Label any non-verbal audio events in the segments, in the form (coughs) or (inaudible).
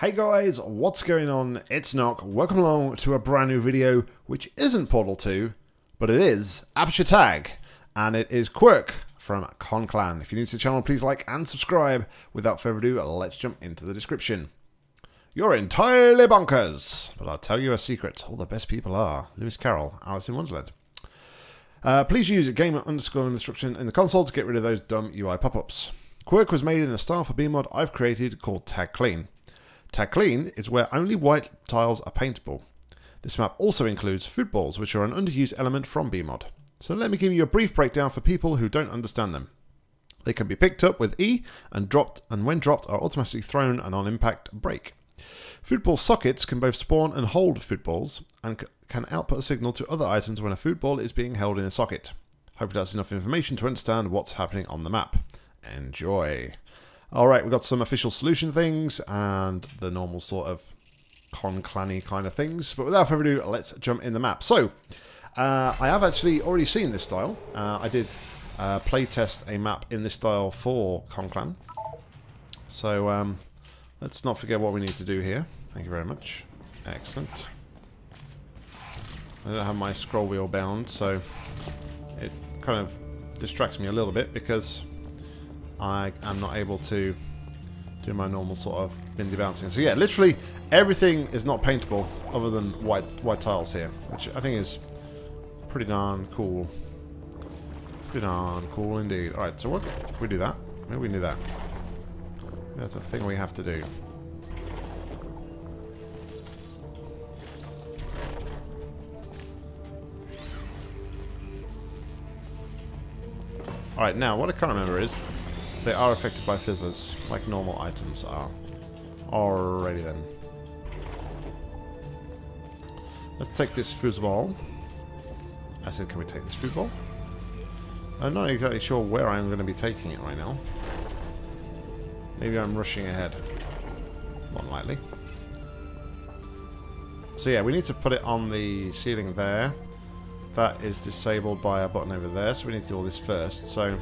Hey guys, what's going on? It's Nock. Welcome along to a brand new video, which isn't Portal 2, but it is Aperture Tag, and it is Quirk from Konclan. If you're new to the channel, please like and subscribe. Without further ado, let's jump into the description. You're entirely bonkers, but I'll tell you a secret. All the best people are. Lewis Carroll, Alice in Wonderland. Uh, please use game underscore instruction in the console to get rid of those dumb UI pop-ups. Quirk was made in a style for BEEmod I've created called Tag Clean. Tag Clean is where only white tiles are paintable. This map also includes footballs, which are an underused element from BEEmod. So let me give you a brief breakdown for people who don't understand them. They can be picked up with E and dropped, and when dropped are automatically thrown and on impact break. Football sockets can both spawn and hold footballs, and can output a signal to other items when a football is being held in a socket. Hopefully that's enough information to understand what's happening on the map. Enjoy! Alright, we've got some official solution things and the normal sort of con-clanny kind of things. But without further ado, let's jump in the map. So, uh, I have actually already seen this style. Uh, I did uh, playtest a map in this style for Konclan. So, um, let's not forget what we need to do here. Thank you very much. Excellent. I don't have my scroll wheel bound, so it kind of distracts me a little bit because I am not able to do my normal sort of bindy bouncing. So yeah, literally everything is not paintable other than white white tiles here, which I think is pretty darn cool. Pretty darn cool indeed. Alright, so what? We do that. Maybe we do that. That's a thing we have to do. Alright, now what I can't remember is they are affected by fizzers, like normal items are. Alrighty then. Let's take this foosball. I said, can we take this foosball? I'm not exactly sure where I'm going to be taking it right now. Maybe I'm rushing ahead. More likely. So yeah, we need to put it on the ceiling there. That is disabled by a button over there, so we need to do all this first. So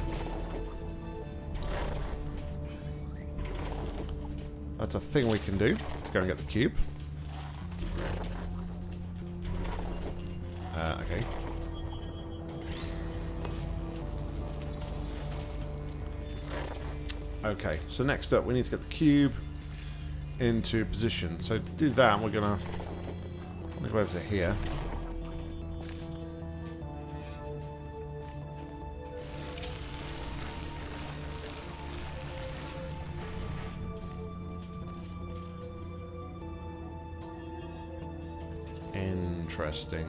That's a thing we can do. Let's go and get the cube. Uh, okay. Okay, so next up we need to get the cube into position. So to do that, we're gonna, go over to here. Interesting.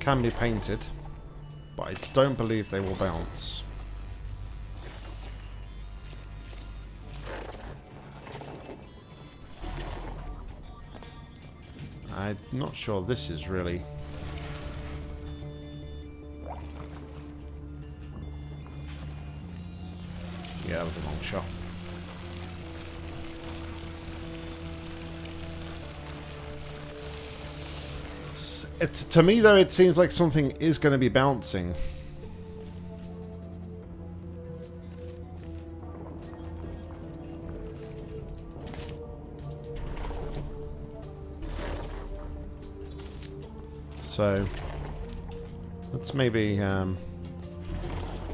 Can be painted, but I don't believe they will bounce. I'm not sure this is really a long shot. It's, to me, though, it seems like something is going to be bouncing. So, let's maybe... Um,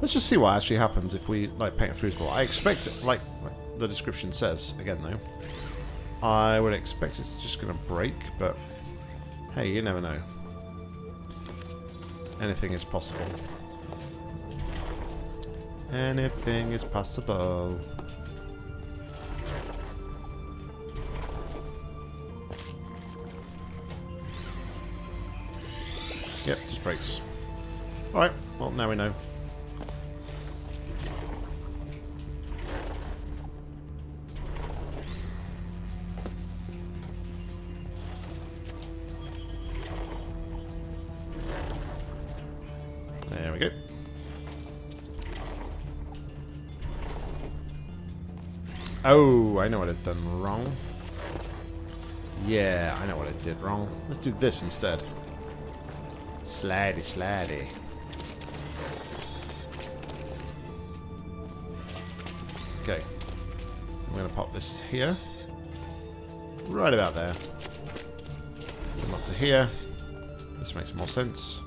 Let's just see what actually happens if we like paint a foosball. I expect, like, like the description says, again though, I would expect it's just going to break, but hey, you never know. Anything is possible. Anything is possible. Yep, just breaks. Alright, well now we know. Oh, I know what it done wrong. Yeah, I know what it did wrong. Let's do this instead. Slidey, slidey. Okay. I'm going to pop this here. Right about there. Come up to here. This makes more sense.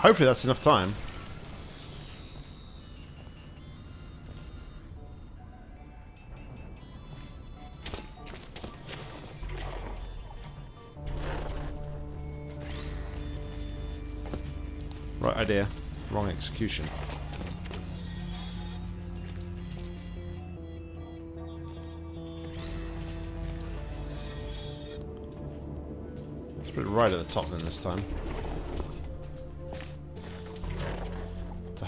Hopefully that's enough time. Right idea, wrong execution. Let's put it right at the top then this time.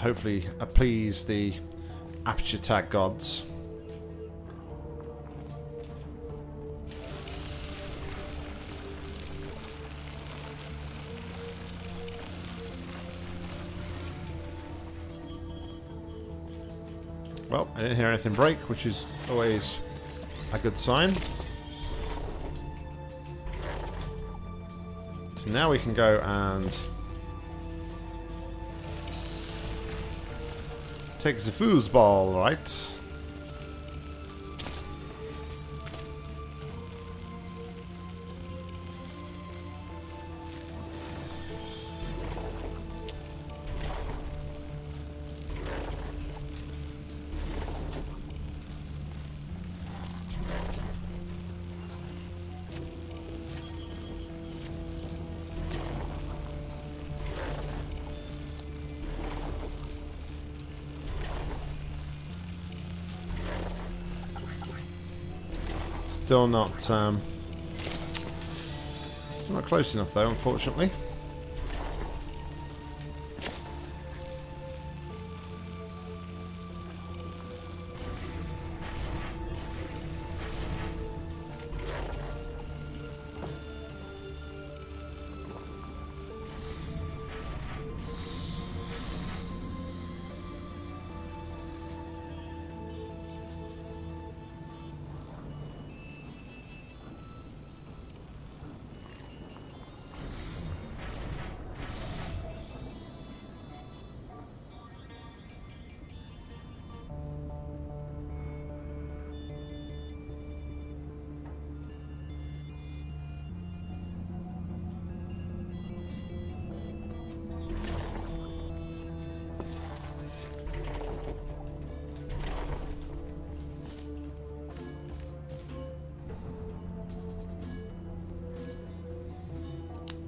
Hopefully uh, appease the aperture tag gods. Well, I didn't hear anything break, which is always a good sign. So now we can go and take the foosball, right? Still not, um, still not close enough though, unfortunately.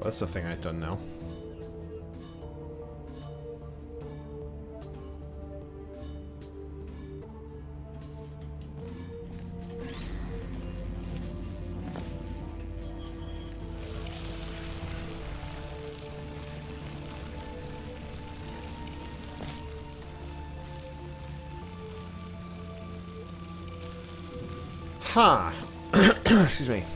That's the thing I've done now. Ha! (coughs) Excuse me.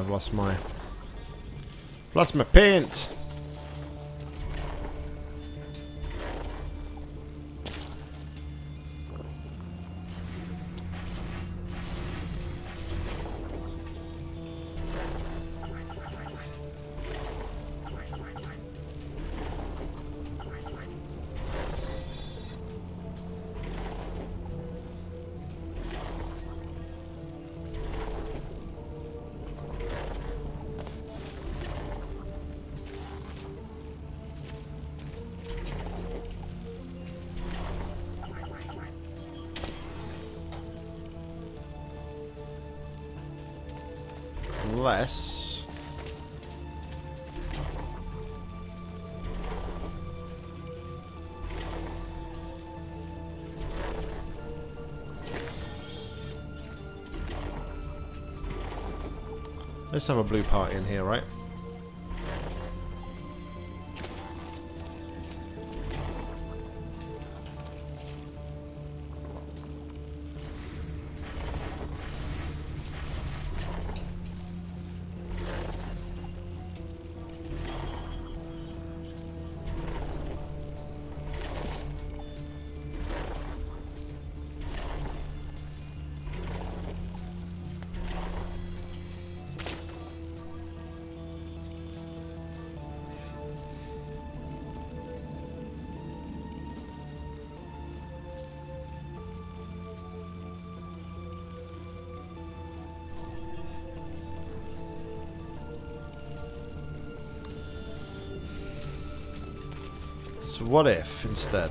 I've lost my... Lost my paint! Unless... Let's have a blue party in here, right? What if, instead...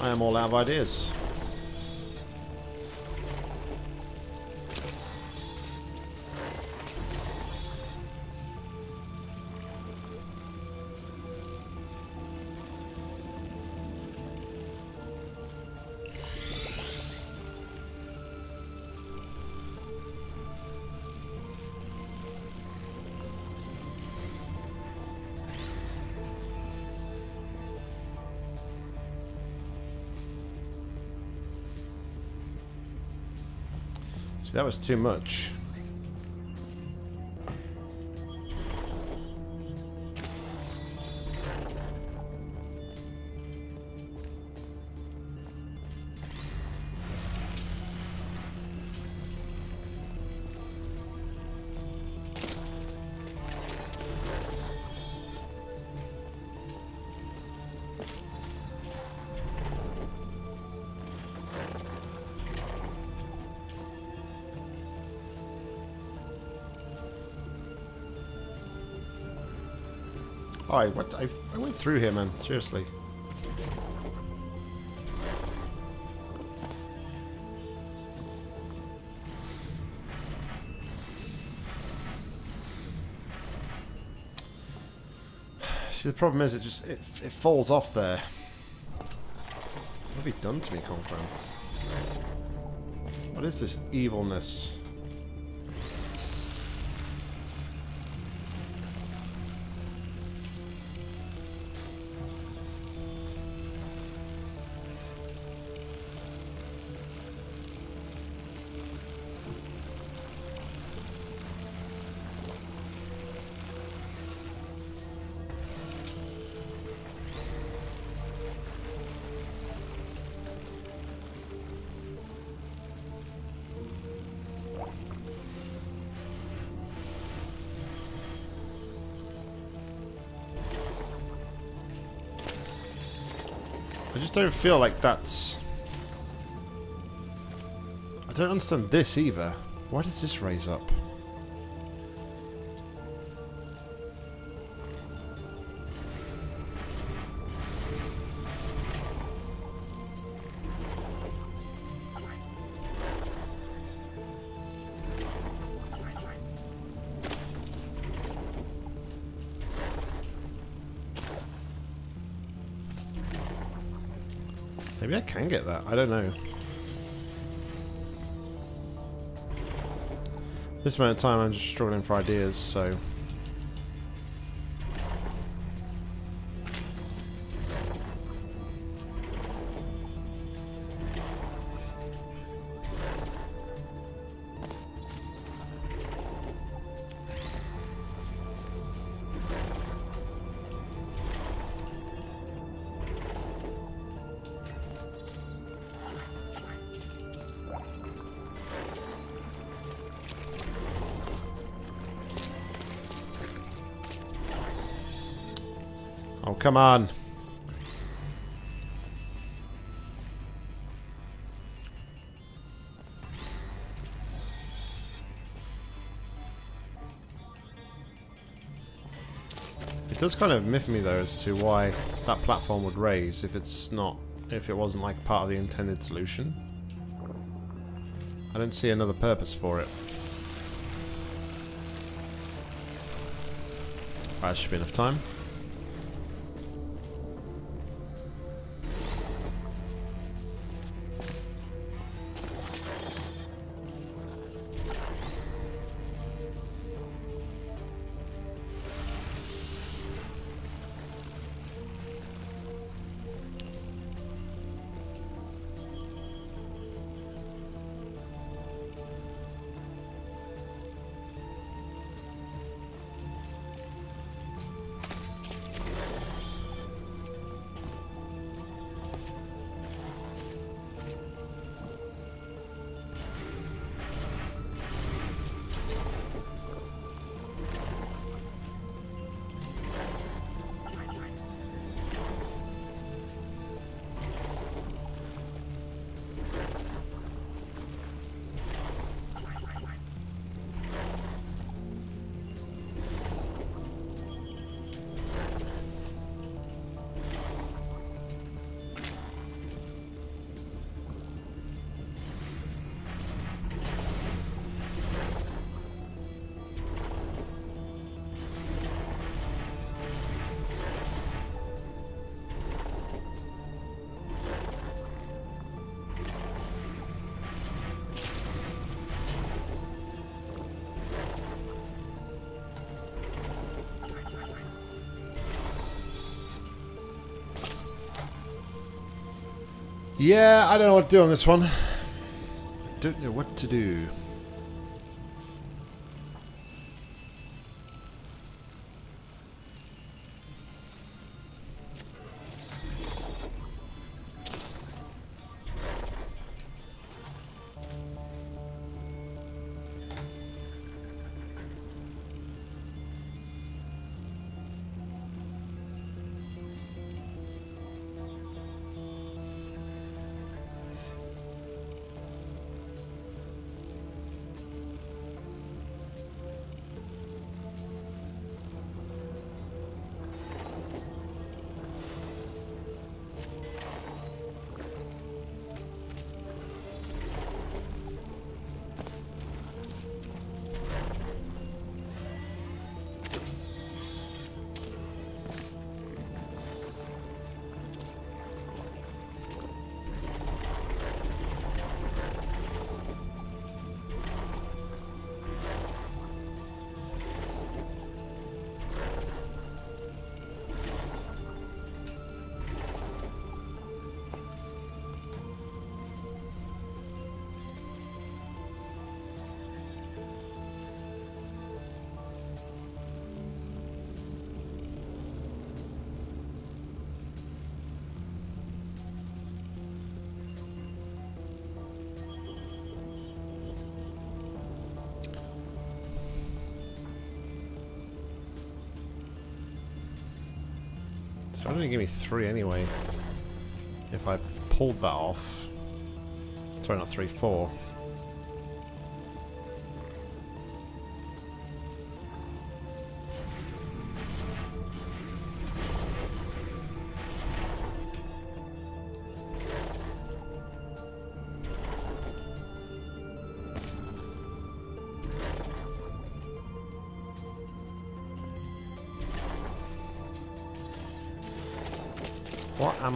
I am all out of ideas. That was too much. Oh, I, what, I, I went through here, man. Seriously. See, the problem is it just it, it falls off there. What have you done to me, Conqueror? What is this evilness? Just don't feel like that's... I don't understand this either. Why does this raise up? Can get that. I don't know. This amount of time I'm just struggling for ideas, so... come on. It does kind of miff me though as to why that platform would raise if it's not, if it wasn't like part of the intended solution. I don't see another purpose for it. That should be enough time. Yeah, I don't know what to do on this one. I don't know what to do. Why don't you give me three anyway? If I pulled that off. Sorry, not three, four.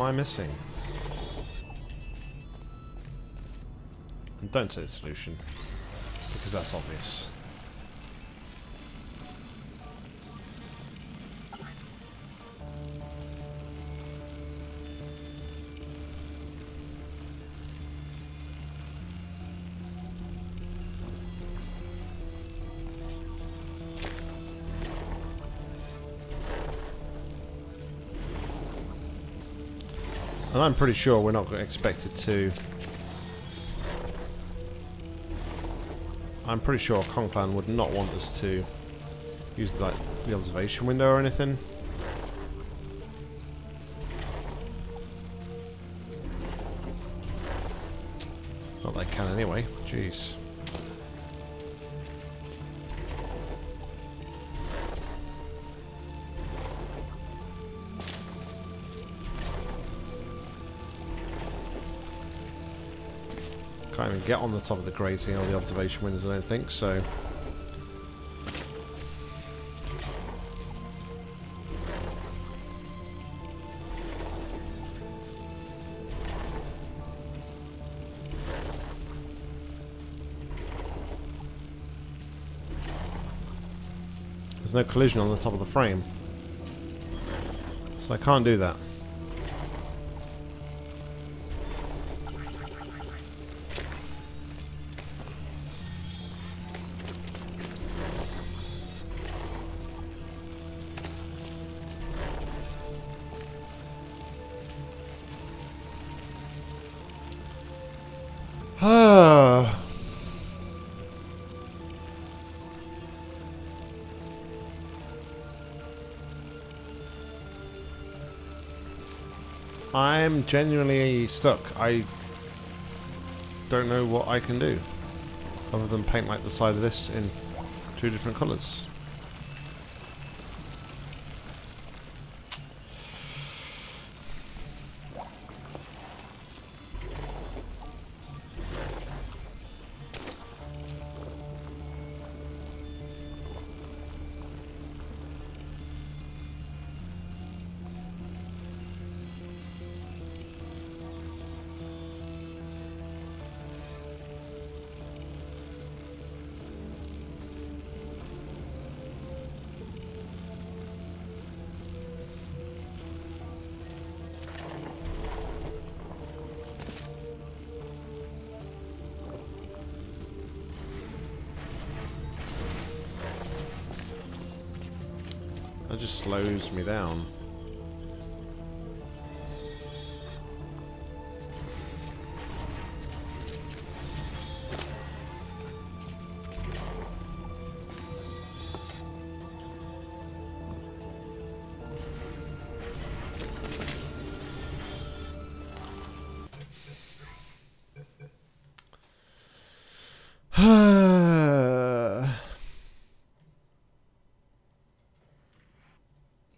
I missing? And don't say the solution, because that's obvious. And I'm pretty sure we're not expected to... I'm pretty sure Konclan would not want us to use like the observation window or anything. Not that I can anyway. Jeez. Get on the top of the grating or the observation windows, I don't think, so... There's no collision on the top of the frame. So I can't do that. Genuinely stuck. I don't know what I can do other than paint like the side of this in two different colours. Just slows me down.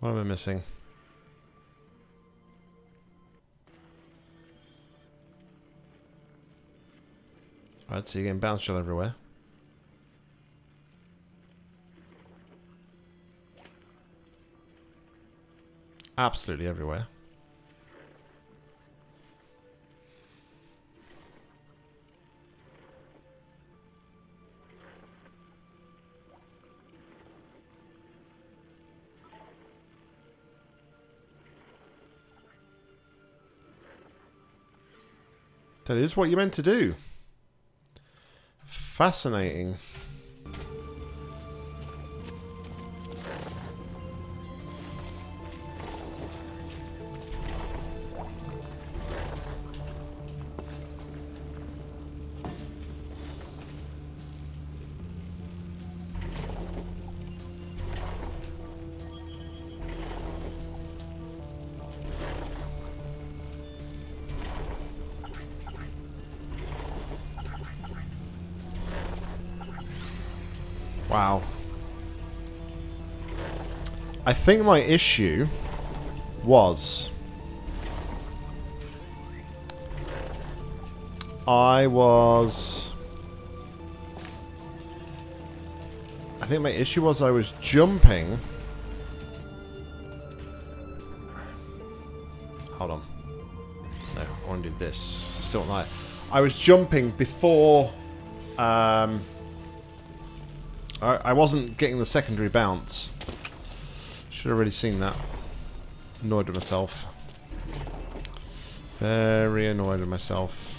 What am I missing? Alright, so you're getting bounce gel everywhere. Absolutely everywhere. That is what you're meant to do. Fascinating. Wow. I think my issue was I was I think my issue was I was jumping Hold on. No, I want to do this. Still not. I was jumping before um I, wasn't getting the secondary bounce. Should have already seen that. Annoyed with myself. Very annoyed with myself.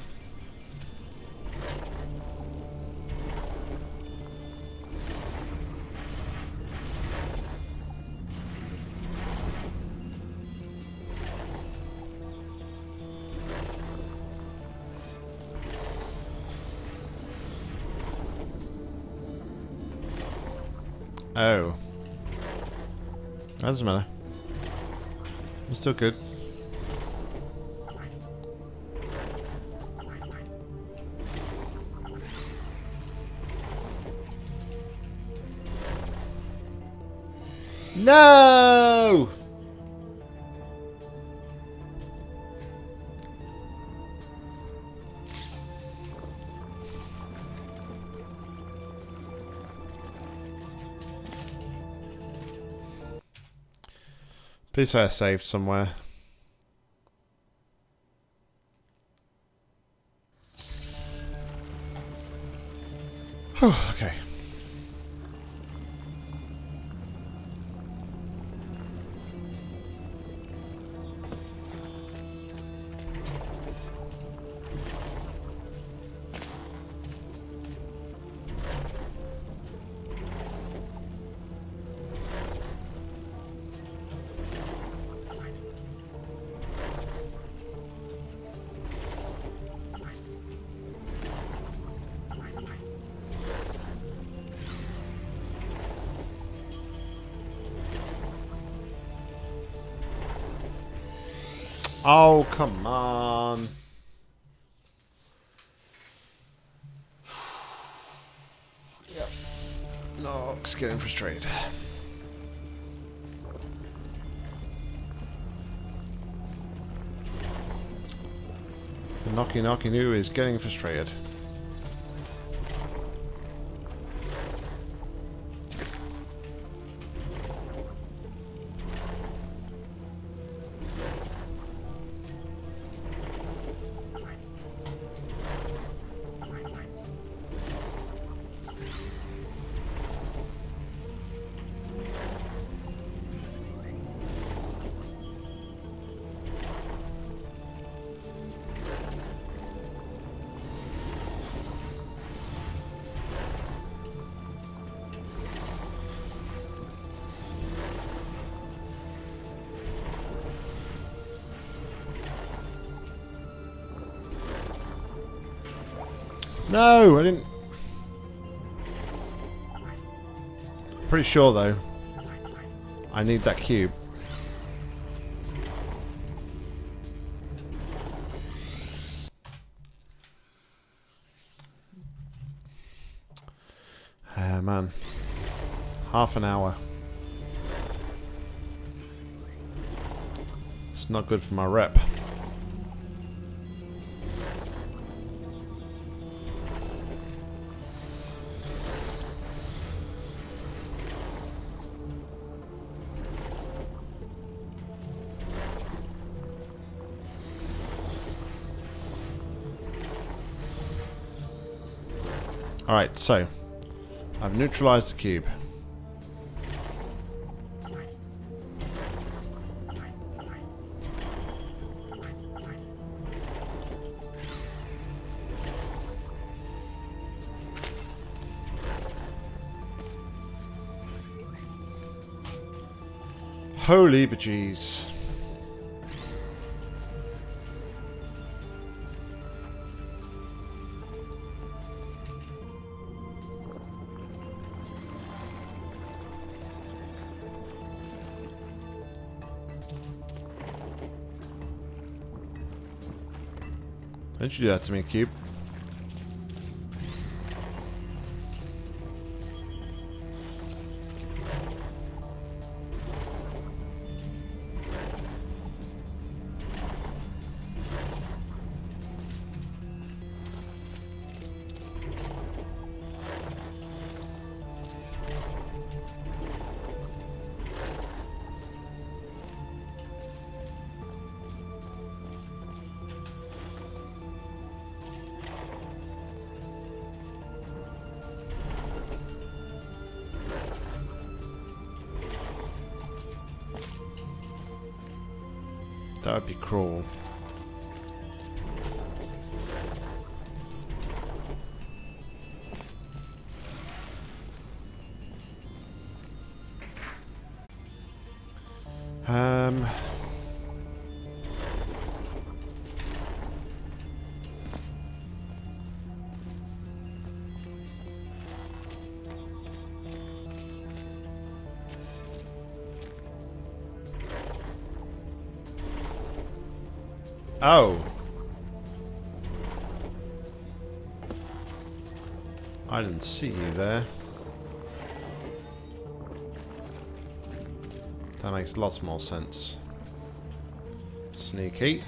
Oh. That doesn't matter. It's still good. No! Please say I saved somewhere. (sighs) okay. Oh, come on. yep. No, it's getting frustrated. The Knocky Knocky Noo is getting frustrated. No, I didn't. Pretty sure though. I need that cube. Ah, man. Half an hour. It's not good for my rep. Alright, so I've neutralized the cube. Holy bejeez. Don't you do that to me, Cube. That would be cruel. Oh. I didn't see you there. That makes lots more sense. Sneaky.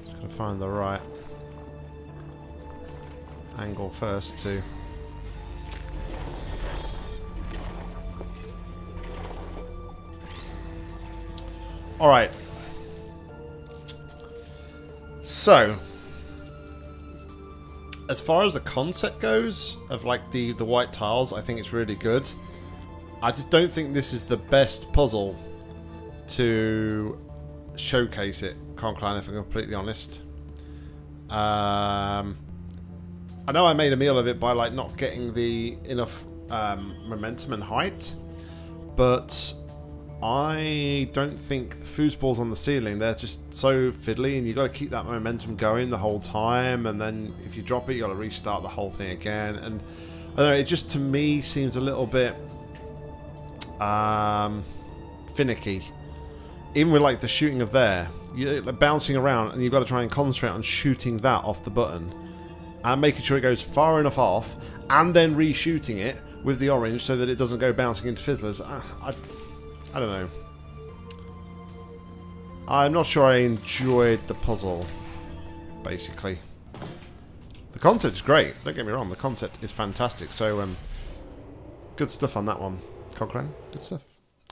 Just gotta find the right angle first to Alright. So, as far as the concept goes of like the the white tiles, I think it's really good. I just don't think this is the best puzzle to showcase it, Konclan, if I'm completely honest. Um, I know I made a meal of it by like not getting the enough um, momentum and height, but I don't think foosballs on the ceiling, they're just so fiddly and you've got to keep that momentum going the whole time and then if you drop it you've got to restart the whole thing again and I don't know, it just to me seems a little bit um, finicky. Even with like the shooting of there, you're like, bouncing around and you've got to try and concentrate on shooting that off the button and making sure it goes far enough off and then reshooting it with the orange so that it doesn't go bouncing into fizzlers. I, I I don't know. I'm not sure I enjoyed the puzzle, basically. The concept is great, don't get me wrong, the concept is fantastic, so um, good stuff on that one. Cochrane, good stuff.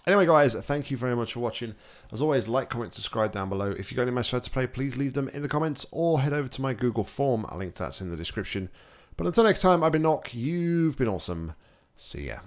Anyway guys, thank you very much for watching. As always, like, comment, subscribe down below. If you've got any messages to play, please leave them in the comments or head over to my Google form. I'll link that's in the description. But until next time, I've been Nock, you've been awesome. See ya.